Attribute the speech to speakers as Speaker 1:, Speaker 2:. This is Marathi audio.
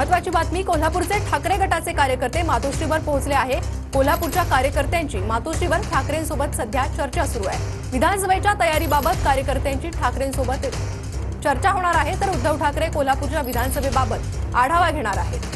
Speaker 1: महत्वाची बातमी कोल्हापूरचे ठाकरे गटाचे कार्यकर्ते मातोश्रीवर पोहोचले आहे. कोल्हापूरच्या कार्यकर्त्यांची मातोश्रीवर ठाकरेंसोबत सध्या चर्चा सुरू आहे. विधानसभेच्या तयारीबाबत कार्यकर्त्यांची ठाकरेंसोबत चर्चा होणार आहे तर उद्धव ठाकरे कोल्हापूरच्या विधानसभेबाबत आढावा घेणार आहेत.